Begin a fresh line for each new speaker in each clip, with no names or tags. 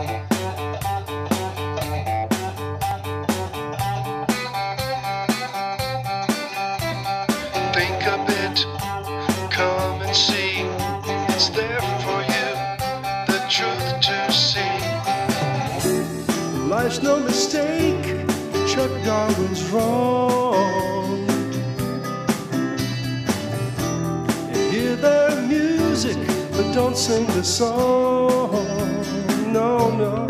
Think a bit, come and see. It's there for you, the truth to see.
Life's no mistake, Chuck Darwin's wrong. Hear their music, but don't sing the song. No, no.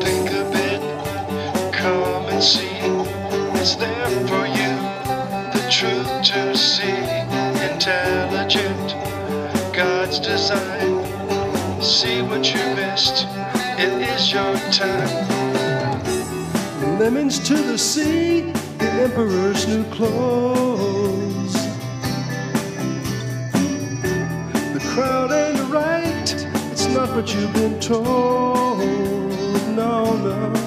Think come and see. It's there for you, the truth to see. Intelligent, God's design. See what you missed, it is your time.
Lemons to the sea, the emperor's new clothes. The crowd ain't the right, it's not what you've been told. No, no.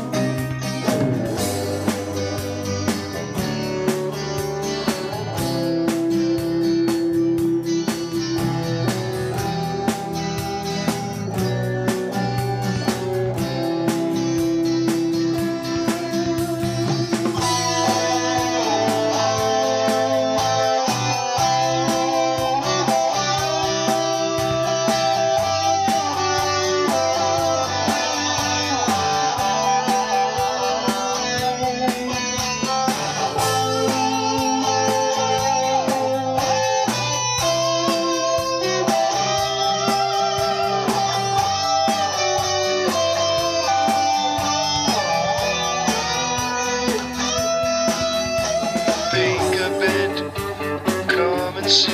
See.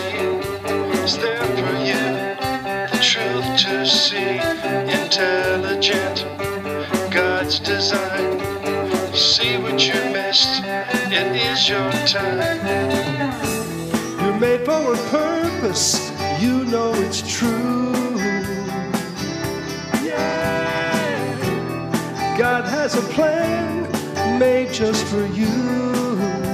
It's there for you, the truth to see. Intelligent, God's design. See what you missed, it is your time.
You're made for a purpose, you know it's true. Yeah. God has a plan made just for you.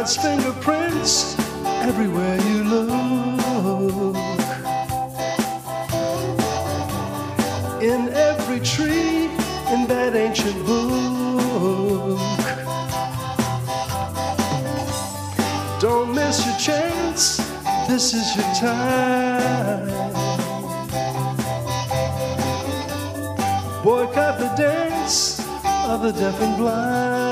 God's fingerprints everywhere you look. In every tree in that ancient book. Don't miss your chance, this is your time. Boycott the dance of the deaf and blind.